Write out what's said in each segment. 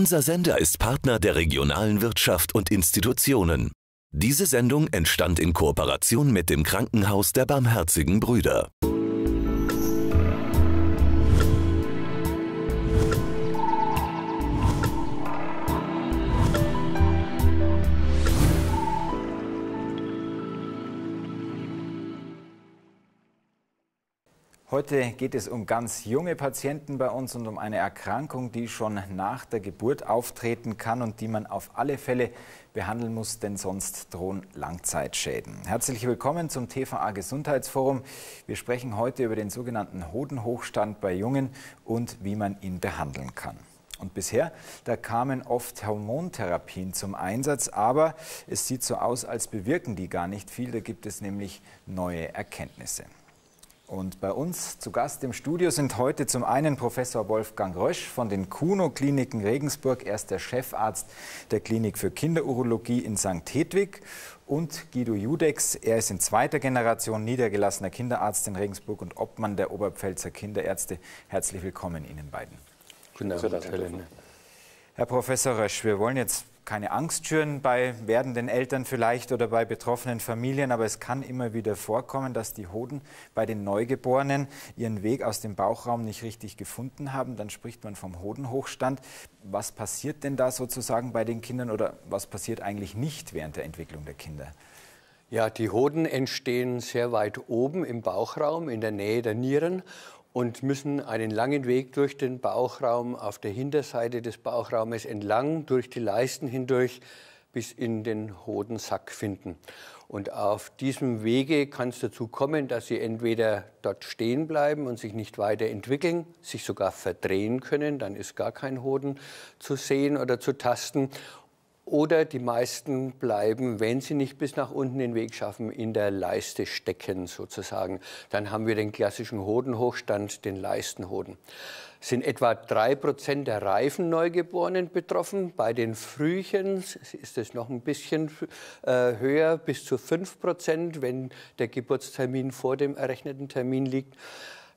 Unser Sender ist Partner der regionalen Wirtschaft und Institutionen. Diese Sendung entstand in Kooperation mit dem Krankenhaus der Barmherzigen Brüder. Heute geht es um ganz junge Patienten bei uns und um eine Erkrankung, die schon nach der Geburt auftreten kann und die man auf alle Fälle behandeln muss, denn sonst drohen Langzeitschäden. Herzlich willkommen zum TVA Gesundheitsforum. Wir sprechen heute über den sogenannten Hodenhochstand bei Jungen und wie man ihn behandeln kann. Und bisher, da kamen oft Hormontherapien zum Einsatz, aber es sieht so aus, als bewirken die gar nicht viel. Da gibt es nämlich neue Erkenntnisse. Und bei uns zu Gast im Studio sind heute zum einen Professor Wolfgang Rösch von den Kuno-Kliniken Regensburg. Er ist der Chefarzt der Klinik für Kinderurologie in St. Hedwig. Und Guido Judex, er ist in zweiter Generation niedergelassener Kinderarzt in Regensburg und Obmann der Oberpfälzer Kinderärzte. Herzlich willkommen Ihnen beiden. Guten Abend, Herr Professor Rösch, wir wollen jetzt keine Angst schüren bei werdenden Eltern vielleicht oder bei betroffenen Familien, aber es kann immer wieder vorkommen, dass die Hoden bei den Neugeborenen ihren Weg aus dem Bauchraum nicht richtig gefunden haben. Dann spricht man vom Hodenhochstand. Was passiert denn da sozusagen bei den Kindern oder was passiert eigentlich nicht während der Entwicklung der Kinder? Ja, die Hoden entstehen sehr weit oben im Bauchraum, in der Nähe der Nieren und müssen einen langen Weg durch den Bauchraum auf der Hinterseite des Bauchraumes entlang, durch die Leisten hindurch bis in den Hodensack finden. Und auf diesem Wege kann es dazu kommen, dass sie entweder dort stehen bleiben und sich nicht weiterentwickeln, sich sogar verdrehen können, dann ist gar kein Hoden zu sehen oder zu tasten, oder die meisten bleiben, wenn sie nicht bis nach unten den Weg schaffen, in der Leiste stecken sozusagen. Dann haben wir den klassischen Hodenhochstand, den Leistenhoden. Sind etwa drei Prozent der reifen Neugeborenen betroffen. Bei den Frühchen ist es noch ein bisschen äh, höher, bis zu fünf Prozent, wenn der Geburtstermin vor dem errechneten Termin liegt.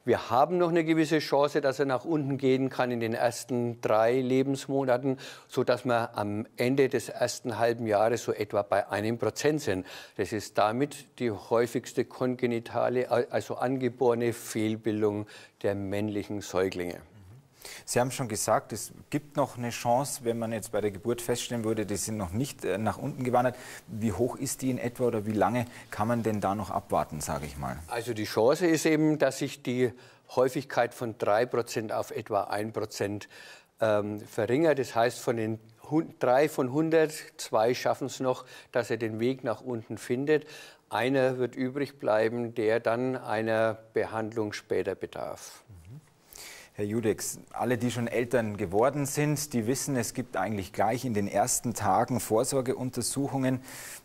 Wir haben noch eine gewisse Chance, dass er nach unten gehen kann in den ersten drei Lebensmonaten, sodass wir am Ende des ersten halben Jahres so etwa bei einem Prozent sind. Das ist damit die häufigste kongenitale, also angeborene Fehlbildung der männlichen Säuglinge. Sie haben schon gesagt, es gibt noch eine Chance, wenn man jetzt bei der Geburt feststellen würde, die sind noch nicht äh, nach unten gewandert. Wie hoch ist die in etwa oder wie lange kann man denn da noch abwarten, sage ich mal? Also die Chance ist eben, dass sich die Häufigkeit von 3% auf etwa 1% ähm, verringert. Das heißt, von den drei von 100, zwei schaffen es noch, dass er den Weg nach unten findet. Einer wird übrig bleiben, der dann einer Behandlung später bedarf. Herr Judex, alle, die schon Eltern geworden sind, die wissen, es gibt eigentlich gleich in den ersten Tagen Vorsorgeuntersuchungen.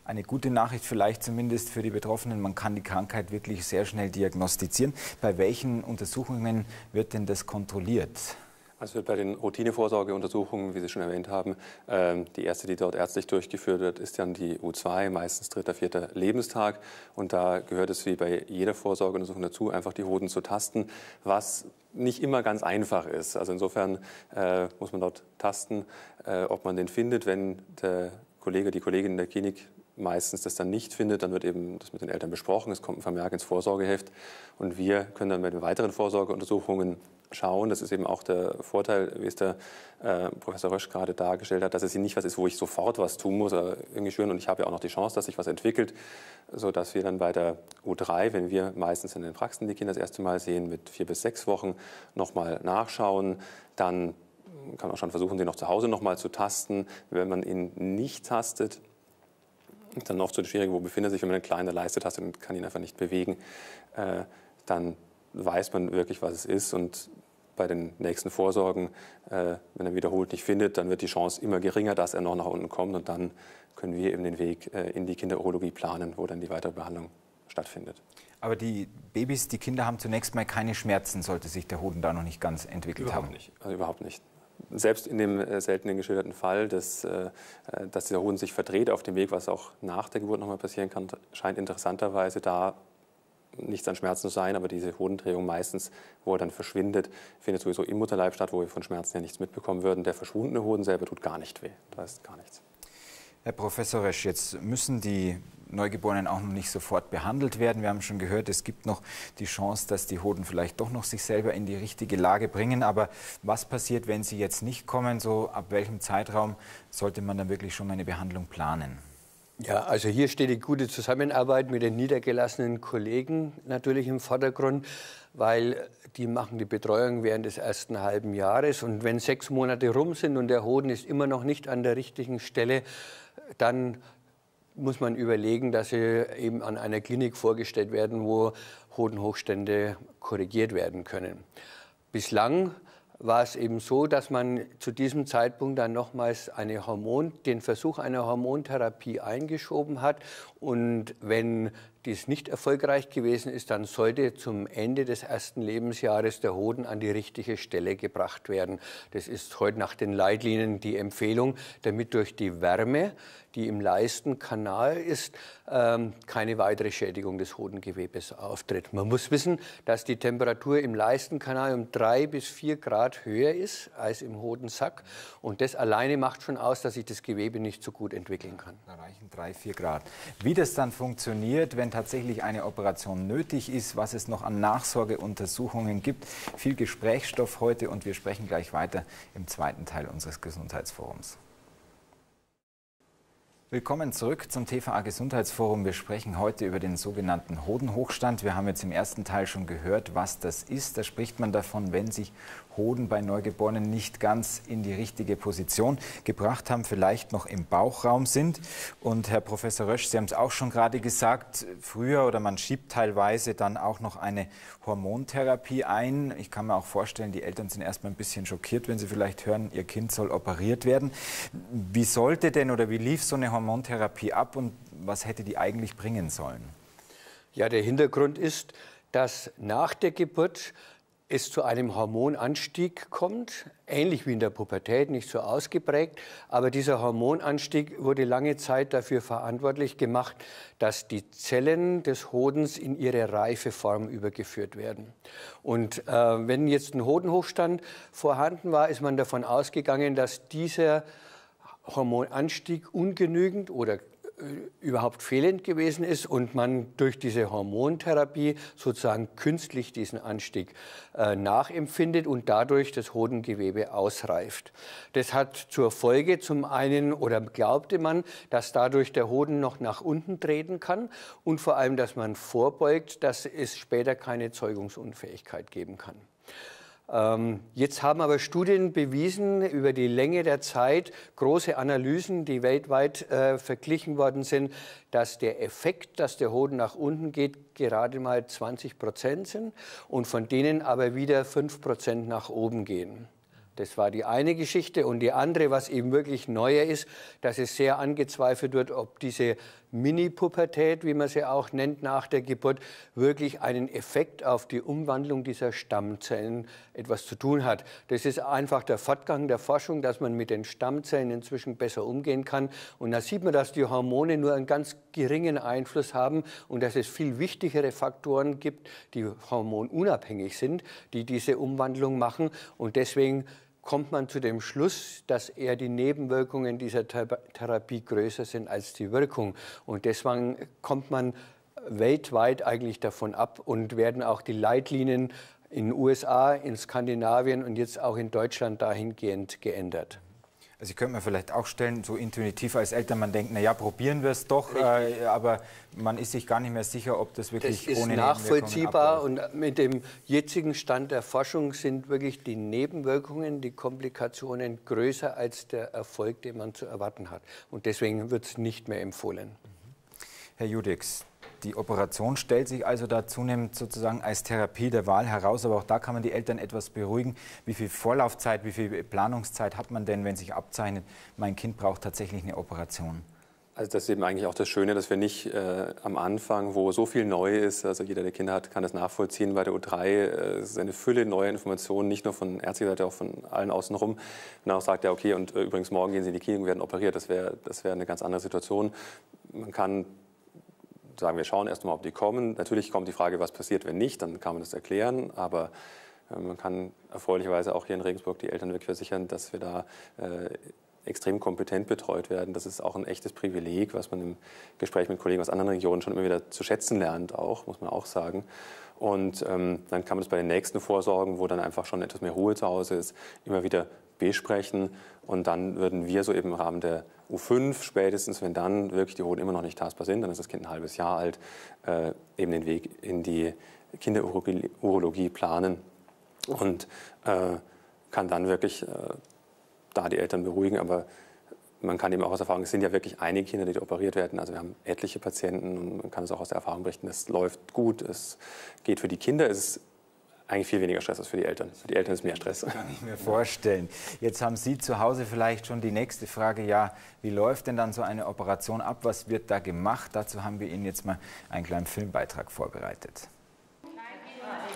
Eine gute Nachricht vielleicht zumindest für die Betroffenen, man kann die Krankheit wirklich sehr schnell diagnostizieren. Bei welchen Untersuchungen wird denn das kontrolliert? Also bei den Routinevorsorgeuntersuchungen, wie Sie schon erwähnt haben, ähm, die erste, die dort ärztlich durchgeführt wird, ist dann die U2, meistens dritter, vierter Lebenstag. Und da gehört es wie bei jeder Vorsorgeuntersuchung dazu, einfach die Hoden zu tasten, was nicht immer ganz einfach ist. Also insofern äh, muss man dort tasten, äh, ob man den findet. Wenn der Kollege, die Kollegin in der Klinik meistens das dann nicht findet, dann wird eben das mit den Eltern besprochen. Es kommt ein Vermerk ins Vorsorgeheft und wir können dann bei den weiteren Vorsorgeuntersuchungen schauen. Das ist eben auch der Vorteil, wie es der äh, Professor Rösch gerade dargestellt hat, dass es nicht was ist, wo ich sofort was tun muss, oder irgendwie schön. Und ich habe ja auch noch die Chance, dass sich was entwickelt, sodass wir dann bei der U3, wenn wir meistens in den Praxen die Kinder das erste Mal sehen, mit vier bis sechs Wochen nochmal nachschauen, dann kann man auch schon versuchen, den noch zu Hause nochmal zu tasten. Wenn man ihn nicht tastet, dann oft so die Schwierige, wo befindet er sich, wenn man eine kleine Leiste tastet und kann ihn einfach nicht bewegen, äh, dann weiß man wirklich, was es ist. Und bei den nächsten Vorsorgen, äh, wenn er wiederholt nicht findet, dann wird die Chance immer geringer, dass er noch nach unten kommt. Und dann können wir eben den Weg äh, in die Kinderurologie planen, wo dann die weitere Behandlung stattfindet. Aber die Babys, die Kinder haben zunächst mal keine Schmerzen, sollte sich der Hoden da noch nicht ganz entwickelt überhaupt haben? Nicht. Also überhaupt nicht. Selbst in dem äh, seltenen geschilderten Fall, dass, äh, äh, dass der Hoden sich verdreht auf dem Weg, was auch nach der Geburt nochmal passieren kann, scheint interessanterweise da nichts an Schmerzen zu sein, aber diese Hodendrehung meistens, wo er dann verschwindet, findet sowieso im Mutterleib statt, wo wir von Schmerzen ja nichts mitbekommen würden. Der verschwundene Hoden selber tut gar nicht weh. Da ist gar nichts. Herr Professor Resch, jetzt müssen die Neugeborenen auch noch nicht sofort behandelt werden. Wir haben schon gehört, es gibt noch die Chance, dass die Hoden vielleicht doch noch sich selber in die richtige Lage bringen. Aber was passiert, wenn sie jetzt nicht kommen? So ab welchem Zeitraum sollte man dann wirklich schon eine Behandlung planen? Ja, also hier steht die gute Zusammenarbeit mit den niedergelassenen Kollegen natürlich im Vordergrund, weil die machen die Betreuung während des ersten halben Jahres. Und wenn sechs Monate rum sind und der Hoden ist immer noch nicht an der richtigen Stelle, dann muss man überlegen, dass sie eben an einer Klinik vorgestellt werden, wo Hodenhochstände korrigiert werden können. Bislang war es eben so, dass man zu diesem Zeitpunkt dann nochmals eine Hormon, den Versuch einer Hormontherapie eingeschoben hat. Und wenn dies nicht erfolgreich gewesen ist, dann sollte zum Ende des ersten Lebensjahres der Hoden an die richtige Stelle gebracht werden. Das ist heute nach den Leitlinien die Empfehlung, damit durch die Wärme die im Leistenkanal ist, ähm, keine weitere Schädigung des Hodengewebes auftritt. Man muss wissen, dass die Temperatur im Leistenkanal um drei bis vier Grad höher ist als im Hodensack. Und das alleine macht schon aus, dass sich das Gewebe nicht so gut entwickeln kann. Da reichen drei, vier Grad. Wie das dann funktioniert, wenn tatsächlich eine Operation nötig ist, was es noch an Nachsorgeuntersuchungen gibt, viel Gesprächsstoff heute und wir sprechen gleich weiter im zweiten Teil unseres Gesundheitsforums. Willkommen zurück zum TVA Gesundheitsforum. Wir sprechen heute über den sogenannten Hodenhochstand. Wir haben jetzt im ersten Teil schon gehört, was das ist. Da spricht man davon, wenn sich Hoden bei Neugeborenen nicht ganz in die richtige Position gebracht haben, vielleicht noch im Bauchraum sind. Und Herr Professor Rösch, Sie haben es auch schon gerade gesagt, früher oder man schiebt teilweise dann auch noch eine Hormontherapie ein. Ich kann mir auch vorstellen, die Eltern sind erstmal ein bisschen schockiert, wenn sie vielleicht hören, ihr Kind soll operiert werden. Wie sollte denn oder wie lief so eine Hormontherapie ab und was hätte die eigentlich bringen sollen? Ja, der Hintergrund ist, dass nach der Geburt es zu einem Hormonanstieg kommt, ähnlich wie in der Pubertät, nicht so ausgeprägt, aber dieser Hormonanstieg wurde lange Zeit dafür verantwortlich gemacht, dass die Zellen des Hodens in ihre reife Form übergeführt werden. Und äh, wenn jetzt ein Hodenhochstand vorhanden war, ist man davon ausgegangen, dass dieser Hormonanstieg ungenügend oder überhaupt fehlend gewesen ist und man durch diese Hormontherapie sozusagen künstlich diesen Anstieg äh, nachempfindet und dadurch das Hodengewebe ausreift. Das hat zur Folge zum einen oder glaubte man, dass dadurch der Hoden noch nach unten treten kann und vor allem, dass man vorbeugt, dass es später keine Zeugungsunfähigkeit geben kann. Ähm, jetzt haben aber Studien bewiesen über die Länge der Zeit, große Analysen, die weltweit äh, verglichen worden sind, dass der Effekt, dass der Hoden nach unten geht, gerade mal 20 Prozent sind und von denen aber wieder 5 Prozent nach oben gehen. Das war die eine Geschichte. Und die andere, was eben wirklich neuer ist, dass es sehr angezweifelt wird, ob diese Mini-Pubertät, wie man sie auch nennt, nach der Geburt, wirklich einen Effekt auf die Umwandlung dieser Stammzellen etwas zu tun hat. Das ist einfach der Fortgang der Forschung, dass man mit den Stammzellen inzwischen besser umgehen kann. Und da sieht man, dass die Hormone nur einen ganz geringen Einfluss haben und dass es viel wichtigere Faktoren gibt, die hormonunabhängig sind, die diese Umwandlung machen. Und deswegen kommt man zu dem Schluss, dass eher die Nebenwirkungen dieser Therapie größer sind als die Wirkung. Und deswegen kommt man weltweit eigentlich davon ab und werden auch die Leitlinien in den USA, in Skandinavien und jetzt auch in Deutschland dahingehend geändert. Also ich könnte mir vielleicht auch stellen, so intuitiv als Eltern, man denkt, na ja, probieren wir es doch, äh, aber man ist sich gar nicht mehr sicher, ob das wirklich das ist ohne nachvollziehbar und mit dem jetzigen Stand der Forschung sind wirklich die Nebenwirkungen, die Komplikationen größer als der Erfolg, den man zu erwarten hat. Und deswegen wird es nicht mehr empfohlen. Herr Judix, die Operation stellt sich also da zunehmend sozusagen als Therapie der Wahl heraus, aber auch da kann man die Eltern etwas beruhigen. Wie viel Vorlaufzeit, wie viel Planungszeit hat man denn, wenn sich abzeichnet, mein Kind braucht tatsächlich eine Operation? Also das ist eben eigentlich auch das Schöne, dass wir nicht äh, am Anfang, wo so viel neu ist, also jeder, der Kinder hat, kann das nachvollziehen. Bei der U3 äh, ist eine Fülle neuer Informationen, nicht nur von ärztlicher Seite, auch von allen außenrum. Und auch sagt er, okay, und äh, übrigens morgen gehen Sie in die Klinik und werden operiert. Das wäre das wär eine ganz andere Situation. Man kann sagen, wir schauen erst mal, ob die kommen. Natürlich kommt die Frage, was passiert, wenn nicht, dann kann man das erklären, aber äh, man kann erfreulicherweise auch hier in Regensburg die Eltern wirklich versichern, dass wir da äh, extrem kompetent betreut werden. Das ist auch ein echtes Privileg, was man im Gespräch mit Kollegen aus anderen Regionen schon immer wieder zu schätzen lernt, auch, muss man auch sagen. Und ähm, dann kann man das bei den nächsten Vorsorgen, wo dann einfach schon etwas mehr Ruhe zu Hause ist, immer wieder besprechen. Und dann würden wir so eben im Rahmen der U5 spätestens, wenn dann wirklich die Hoden immer noch nicht tastbar sind, dann ist das Kind ein halbes Jahr alt, äh, eben den Weg in die Kinderurologie planen und äh, kann dann wirklich äh, da die Eltern beruhigen. Aber man kann eben auch aus Erfahrung, es sind ja wirklich einige Kinder, die operiert werden. Also wir haben etliche Patienten und man kann es auch aus der Erfahrung berichten, es läuft gut, es geht für die Kinder, es ist eigentlich viel weniger Stress als für die Eltern. Für die Eltern ist mehr Stress. Kann ich mir vorstellen. Jetzt haben Sie zu Hause vielleicht schon die nächste Frage, ja, wie läuft denn dann so eine Operation ab? Was wird da gemacht? Dazu haben wir Ihnen jetzt mal einen kleinen Filmbeitrag vorbereitet.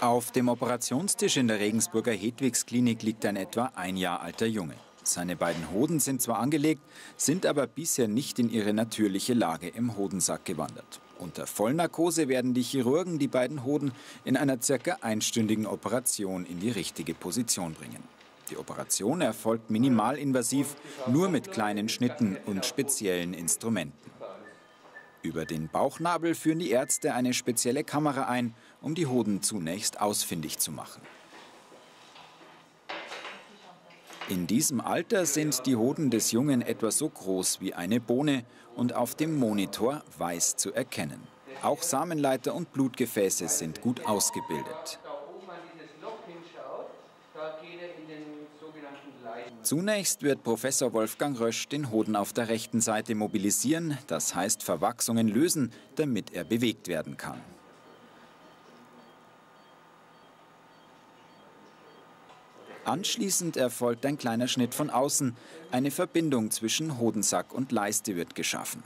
Auf dem Operationstisch in der Regensburger Hedwigsklinik liegt ein etwa ein Jahr alter Junge. Seine beiden Hoden sind zwar angelegt, sind aber bisher nicht in ihre natürliche Lage im Hodensack gewandert. Unter Vollnarkose werden die Chirurgen die beiden Hoden in einer circa einstündigen Operation in die richtige Position bringen. Die Operation erfolgt minimalinvasiv, nur mit kleinen Schnitten und speziellen Instrumenten. Über den Bauchnabel führen die Ärzte eine spezielle Kamera ein, um die Hoden zunächst ausfindig zu machen. In diesem Alter sind die Hoden des Jungen etwa so groß wie eine Bohne und auf dem Monitor weiß zu erkennen. Auch Samenleiter und Blutgefäße sind gut ausgebildet. Zunächst wird Professor Wolfgang Rösch den Hoden auf der rechten Seite mobilisieren, das heißt Verwachsungen lösen, damit er bewegt werden kann. Anschließend erfolgt ein kleiner Schnitt von außen. Eine Verbindung zwischen Hodensack und Leiste wird geschaffen.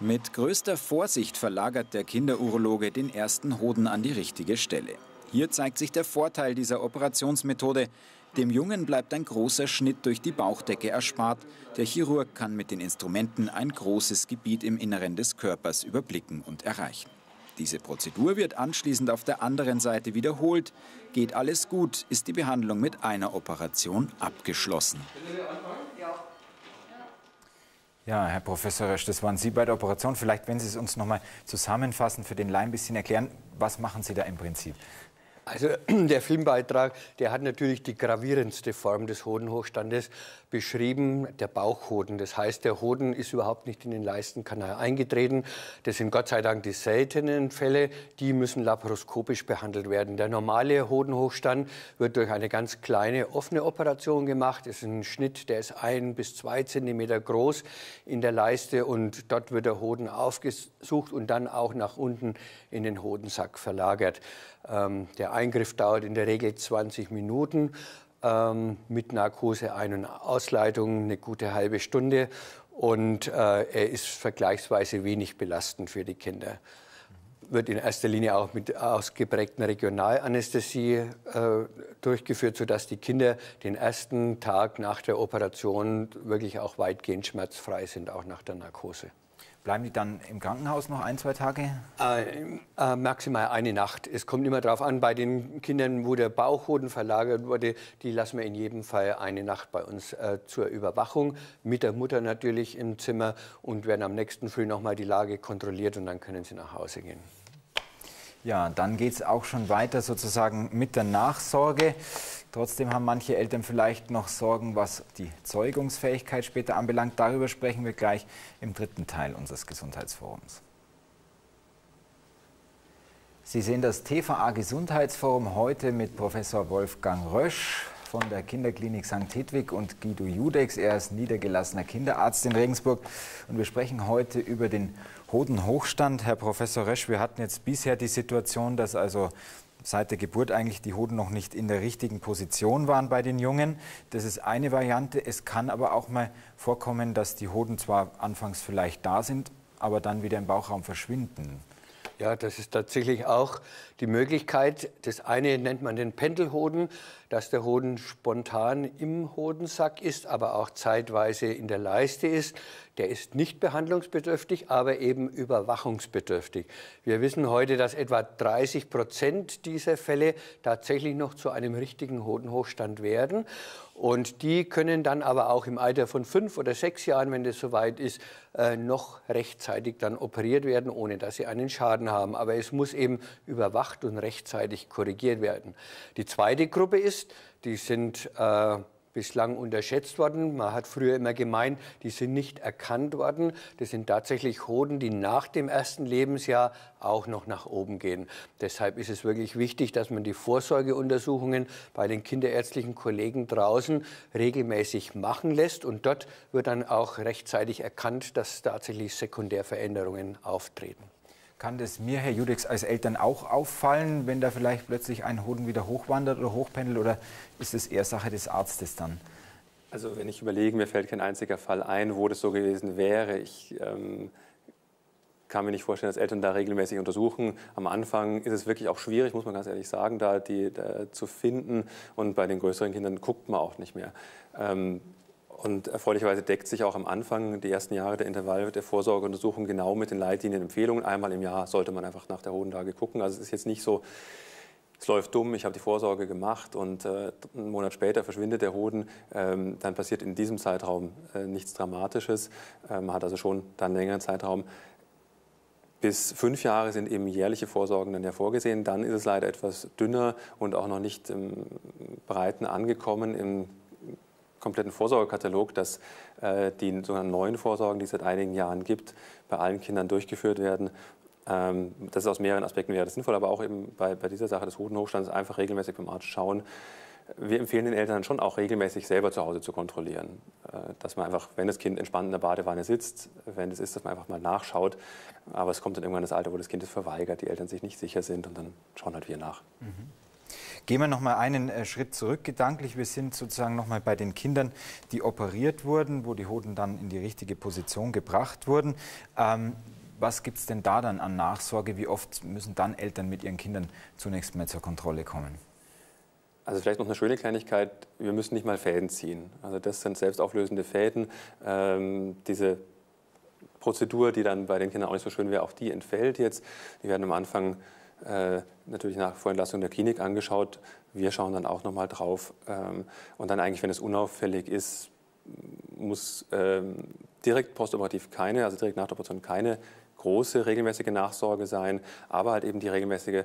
Mit größter Vorsicht verlagert der Kinderurologe den ersten Hoden an die richtige Stelle. Hier zeigt sich der Vorteil dieser Operationsmethode. Dem Jungen bleibt ein großer Schnitt durch die Bauchdecke erspart. Der Chirurg kann mit den Instrumenten ein großes Gebiet im Inneren des Körpers überblicken und erreichen. Diese Prozedur wird anschließend auf der anderen Seite wiederholt. Geht alles gut, ist die Behandlung mit einer Operation abgeschlossen. Ja, Herr Professor Rösch, das waren Sie bei der Operation. Vielleicht, wenn Sie es uns noch mal zusammenfassen, für den Laien ein bisschen erklären, was machen Sie da im Prinzip? Also der Filmbeitrag, der hat natürlich die gravierendste Form des Hodenhochstandes beschrieben, der Bauchhoden. Das heißt, der Hoden ist überhaupt nicht in den Leistenkanal eingetreten. Das sind Gott sei Dank die seltenen Fälle, die müssen laparoskopisch behandelt werden. Der normale Hodenhochstand wird durch eine ganz kleine offene Operation gemacht. Das ist ein Schnitt, der ist ein bis zwei Zentimeter groß in der Leiste und dort wird der Hoden aufgesucht und dann auch nach unten in den Hodensack verlagert. Ähm, der Eingriff dauert in der Regel 20 Minuten, ähm, mit Narkose Ein- und Ausleitung eine gute halbe Stunde und äh, er ist vergleichsweise wenig belastend für die Kinder. Wird in erster Linie auch mit ausgeprägten Regionalanästhesie äh, durchgeführt, sodass die Kinder den ersten Tag nach der Operation wirklich auch weitgehend schmerzfrei sind, auch nach der Narkose. Bleiben die dann im Krankenhaus noch ein, zwei Tage? Äh, äh, maximal eine Nacht. Es kommt immer darauf an, bei den Kindern, wo der Bauchhoden verlagert wurde, die lassen wir in jedem Fall eine Nacht bei uns äh, zur Überwachung. Mit der Mutter natürlich im Zimmer und werden am nächsten Früh nochmal die Lage kontrolliert und dann können sie nach Hause gehen. Ja, dann geht es auch schon weiter sozusagen mit der Nachsorge. Trotzdem haben manche Eltern vielleicht noch Sorgen, was die Zeugungsfähigkeit später anbelangt. Darüber sprechen wir gleich im dritten Teil unseres Gesundheitsforums. Sie sehen das TVA Gesundheitsforum heute mit Professor Wolfgang Rösch von der Kinderklinik St. Hedwig und Guido Judex. Er ist niedergelassener Kinderarzt in Regensburg. Und wir sprechen heute über den Hodenhochstand. Herr Professor Rösch, wir hatten jetzt bisher die Situation, dass also seit der Geburt eigentlich die Hoden noch nicht in der richtigen Position waren bei den Jungen. Das ist eine Variante. Es kann aber auch mal vorkommen, dass die Hoden zwar anfangs vielleicht da sind, aber dann wieder im Bauchraum verschwinden. Ja, das ist tatsächlich auch die Möglichkeit. Das eine nennt man den Pendelhoden, dass der Hoden spontan im Hodensack ist, aber auch zeitweise in der Leiste ist. Der ist nicht behandlungsbedürftig, aber eben überwachungsbedürftig. Wir wissen heute, dass etwa 30 Prozent dieser Fälle tatsächlich noch zu einem richtigen Hodenhochstand werden. Und die können dann aber auch im Alter von fünf oder sechs Jahren, wenn das soweit ist, äh, noch rechtzeitig dann operiert werden, ohne dass sie einen Schaden haben. Aber es muss eben überwacht und rechtzeitig korrigiert werden. Die zweite Gruppe ist, die sind äh, bislang unterschätzt worden. Man hat früher immer gemeint, die sind nicht erkannt worden. Das sind tatsächlich Hoden, die nach dem ersten Lebensjahr auch noch nach oben gehen. Deshalb ist es wirklich wichtig, dass man die Vorsorgeuntersuchungen bei den kinderärztlichen Kollegen draußen regelmäßig machen lässt. Und dort wird dann auch rechtzeitig erkannt, dass tatsächlich Sekundärveränderungen auftreten. Kann das mir, Herr Judex, als Eltern auch auffallen, wenn da vielleicht plötzlich ein Hoden wieder hochwandert oder hochpendelt? Oder ist es eher Sache des Arztes dann? Also wenn ich überlege, mir fällt kein einziger Fall ein, wo das so gewesen wäre. Ich ähm, kann mir nicht vorstellen, dass Eltern da regelmäßig untersuchen. Am Anfang ist es wirklich auch schwierig, muss man ganz ehrlich sagen, da die da zu finden. Und bei den größeren Kindern guckt man auch nicht mehr. Ähm, und erfreulicherweise deckt sich auch am Anfang die ersten Jahre der Intervall der Vorsorgeuntersuchung genau mit den Leitlinien Empfehlungen. Einmal im Jahr sollte man einfach nach der Hodenlage gucken. Also es ist jetzt nicht so, es läuft dumm, ich habe die Vorsorge gemacht und äh, einen Monat später verschwindet der Hoden. Ähm, dann passiert in diesem Zeitraum äh, nichts Dramatisches. Äh, man hat also schon dann längeren Zeitraum. Bis fünf Jahre sind eben jährliche Vorsorgen dann ja vorgesehen. Dann ist es leider etwas dünner und auch noch nicht im Breiten angekommen im kompletten Vorsorgekatalog, dass äh, die sogenannten neuen Vorsorgen, die es seit einigen Jahren gibt, bei allen Kindern durchgeführt werden. Ähm, das ist aus mehreren Aspekten wäre das sinnvoll, aber auch eben bei, bei dieser Sache des Hodenhochstands einfach regelmäßig beim Arzt schauen. Wir empfehlen den Eltern schon auch regelmäßig selber zu Hause zu kontrollieren. Äh, dass man einfach, wenn das Kind entspannt in der Badewanne sitzt, wenn es ist, dass man einfach mal nachschaut. Aber es kommt dann irgendwann das Alter, wo das Kind es verweigert, die Eltern sich nicht sicher sind und dann schauen halt wir nach. Mhm. Gehen wir noch mal einen äh, Schritt zurück gedanklich. Wir sind sozusagen noch mal bei den Kindern, die operiert wurden, wo die Hoden dann in die richtige Position gebracht wurden. Ähm, was gibt es denn da dann an Nachsorge? Wie oft müssen dann Eltern mit ihren Kindern zunächst mal zur Kontrolle kommen? Also vielleicht noch eine schöne Kleinigkeit, wir müssen nicht mal Fäden ziehen. Also das sind selbstauflösende Fäden. Ähm, diese Prozedur, die dann bei den Kindern auch nicht so schön wäre, auch die entfällt jetzt. Die werden am Anfang natürlich nach Vorentlassung der Klinik angeschaut. Wir schauen dann auch nochmal drauf. Ähm, und dann eigentlich, wenn es unauffällig ist, muss ähm, direkt postoperativ keine, also direkt nach der Operation keine große regelmäßige Nachsorge sein, aber halt eben die regelmäßige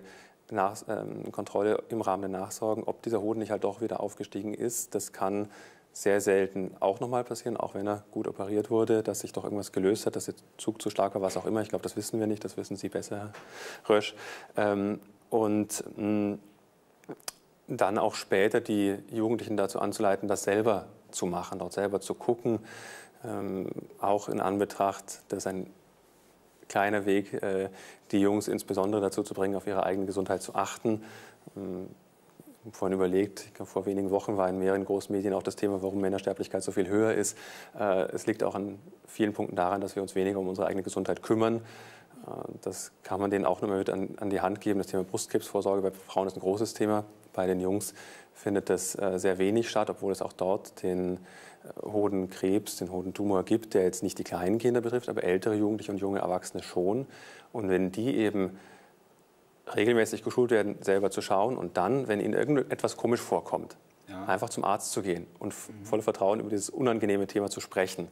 nach, ähm, Kontrolle im Rahmen der Nachsorgen, ob dieser Hoden nicht halt doch wieder aufgestiegen ist. Das kann sehr selten auch nochmal passieren, auch wenn er gut operiert wurde, dass sich doch irgendwas gelöst hat, dass der Zug zu stark war, was auch immer. Ich glaube, das wissen wir nicht, das wissen Sie besser, Herr Rösch. Ähm, und mh, dann auch später die Jugendlichen dazu anzuleiten, das selber zu machen, dort selber zu gucken, ähm, auch in Anbetracht, dass ein kleiner Weg, äh, die Jungs insbesondere dazu zu bringen, auf ihre eigene Gesundheit zu achten. Ähm, vorhin überlegt, vor wenigen Wochen war in mehreren Großmedien auch das Thema, warum Männersterblichkeit so viel höher ist. Äh, es liegt auch an vielen Punkten daran, dass wir uns weniger um unsere eigene Gesundheit kümmern. Äh, das kann man denen auch nochmal mit an, an, die Hand geben. Das Thema Brustkrebsvorsorge bei Frauen ist ein großes Thema. Bei den Jungs findet das äh, sehr wenig statt, obwohl es auch dort den Hodenkrebs, den Hodentumor gibt, der jetzt nicht die kleinen Kinder betrifft, aber ältere Jugendliche und junge Erwachsene schon. Und wenn die eben regelmäßig geschult werden, selber zu schauen und dann, wenn ihnen irgendetwas komisch vorkommt, ja. einfach zum Arzt zu gehen und mhm. voller Vertrauen über dieses unangenehme Thema zu sprechen,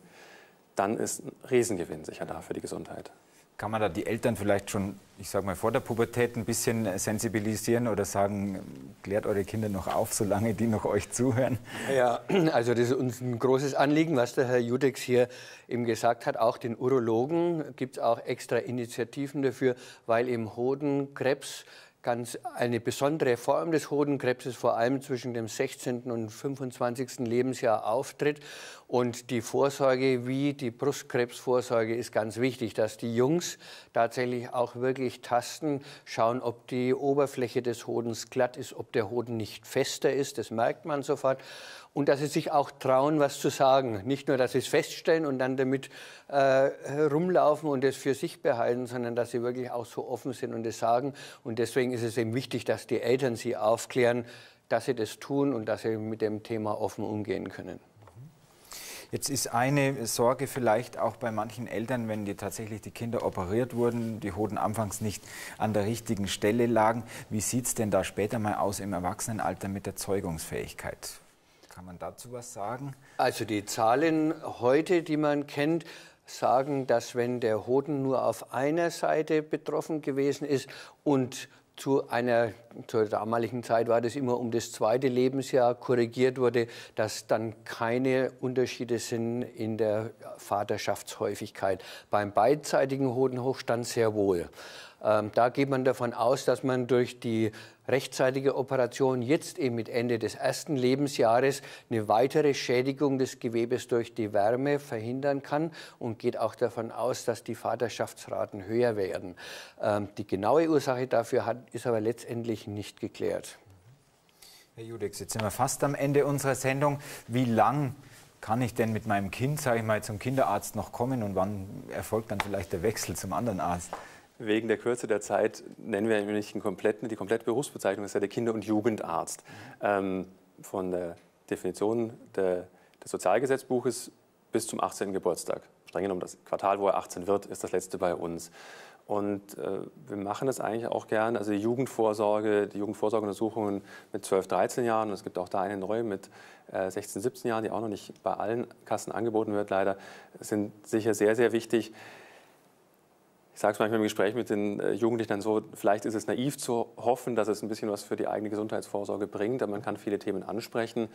dann ist ein Riesengewinn sicher da für die Gesundheit. Kann man da die Eltern vielleicht schon, ich sage mal, vor der Pubertät ein bisschen sensibilisieren oder sagen, klärt eure Kinder noch auf, solange die noch euch zuhören? Ja, also das ist uns ein großes Anliegen, was der Herr Judex hier eben gesagt hat. Auch den Urologen gibt es auch extra Initiativen dafür, weil im Hodenkrebs ganz eine besondere Form des Hodenkrebses vor allem zwischen dem 16. und 25. Lebensjahr auftritt. Und die Vorsorge wie die Brustkrebsvorsorge ist ganz wichtig, dass die Jungs tatsächlich auch wirklich tasten, schauen, ob die Oberfläche des Hodens glatt ist, ob der Hoden nicht fester ist. Das merkt man sofort. Und dass sie sich auch trauen, was zu sagen. Nicht nur, dass sie es feststellen und dann damit äh, rumlaufen und es für sich behalten, sondern dass sie wirklich auch so offen sind und es sagen. Und deswegen ist es eben wichtig, dass die Eltern sie aufklären, dass sie das tun und dass sie mit dem Thema offen umgehen können. Jetzt ist eine Sorge vielleicht auch bei manchen Eltern, wenn die tatsächlich die Kinder operiert wurden, die Hoden anfangs nicht an der richtigen Stelle lagen. Wie sieht es denn da später mal aus im Erwachsenenalter mit der Zeugungsfähigkeit? Kann man dazu was sagen? Also die Zahlen heute, die man kennt, sagen, dass wenn der Hoden nur auf einer Seite betroffen gewesen ist und zu einer, zur damaligen Zeit war das immer um das zweite Lebensjahr korrigiert wurde, dass dann keine Unterschiede sind in der Vaterschaftshäufigkeit. Beim beidseitigen Hodenhochstand sehr wohl. Ähm, da geht man davon aus, dass man durch die rechtzeitige Operation jetzt eben mit Ende des ersten Lebensjahres eine weitere Schädigung des Gewebes durch die Wärme verhindern kann und geht auch davon aus, dass die Vaterschaftsraten höher werden. Ähm, die genaue Ursache dafür hat, ist aber letztendlich nicht geklärt. Herr Judex, jetzt sind wir fast am Ende unserer Sendung. Wie lang kann ich denn mit meinem Kind, sage ich mal, zum Kinderarzt noch kommen und wann erfolgt dann vielleicht der Wechsel zum anderen Arzt? Wegen der Kürze der Zeit nennen wir nicht kompletten, die komplette Berufsbezeichnung, ist ja der Kinder- und Jugendarzt. Ähm, von der Definition der, des Sozialgesetzbuches bis zum 18. Geburtstag. Streng genommen, das Quartal, wo er 18 wird, ist das letzte bei uns. Und äh, wir machen das eigentlich auch gern. Also die Jugendvorsorge, die Jugendvorsorgeuntersuchungen mit 12, 13 Jahren, und es gibt auch da eine neue mit äh, 16, 17 Jahren, die auch noch nicht bei allen Kassen angeboten wird, leider, sind sicher sehr, sehr wichtig ich sage es manchmal im Gespräch mit den äh, Jugendlichen dann so, vielleicht ist es naiv zu hoffen, dass es ein bisschen was für die eigene Gesundheitsvorsorge bringt, aber man kann viele Themen ansprechen.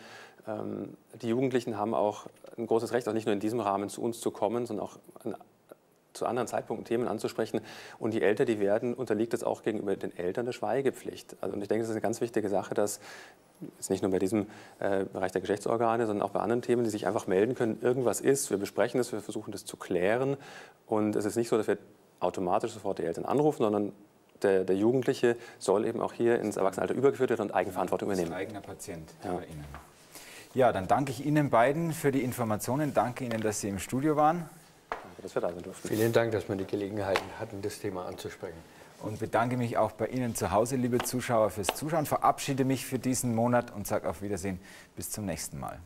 Ähm, die Jugendlichen haben auch ein großes Recht, auch nicht nur in diesem Rahmen zu uns zu kommen, sondern auch zu anderen Zeitpunkten Themen anzusprechen. Und die Eltern, die werden, unterliegt es auch gegenüber den Eltern der Schweigepflicht. Also, und ich denke, das ist eine ganz wichtige Sache, dass jetzt nicht nur bei diesem äh, Bereich der Geschlechtsorgane, sondern auch bei anderen Themen, die sich einfach melden können, irgendwas ist, wir besprechen das, wir versuchen das zu klären. Und es ist nicht so, dass wir automatisch sofort die Eltern anrufen, sondern der, der, Jugendliche soll eben auch hier ins Erwachsenenalter übergeführt werden und Eigenverantwortung übernehmen. Als eigener Patient ja. bei Ihnen. Ja, dann danke ich Ihnen beiden für die Informationen. Danke Ihnen, dass Sie im Studio waren. Danke, dass wir da sein durften. Vielen Dank, dass wir die Gelegenheit hatten, das Thema anzusprechen. Und bedanke mich auch bei Ihnen zu Hause, liebe Zuschauer, fürs Zuschauen. Verabschiede mich für diesen Monat und sage auf Wiedersehen. Bis zum nächsten Mal.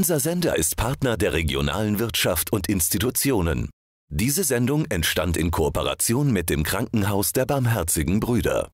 Unser Sender ist Partner der regionalen Wirtschaft und Institutionen. Diese Sendung entstand in Kooperation mit dem Krankenhaus der Barmherzigen Brüder.